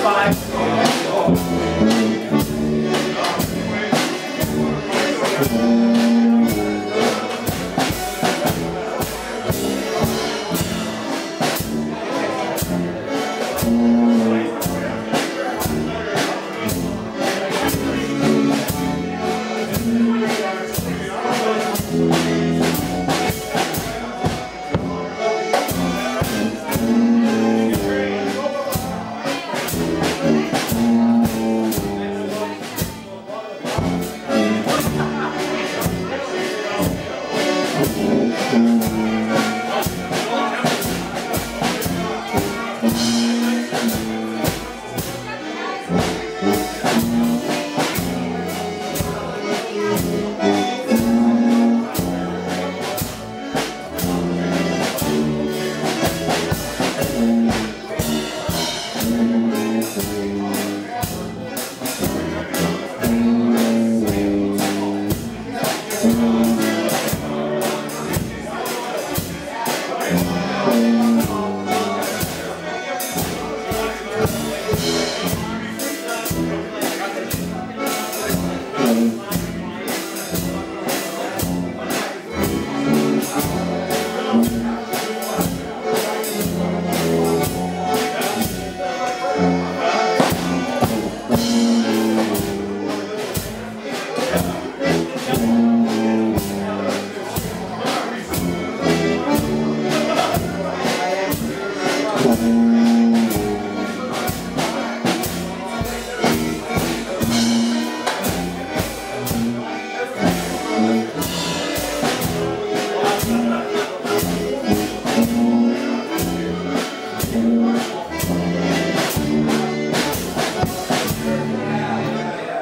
five. Música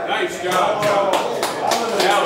Nice job, Joe.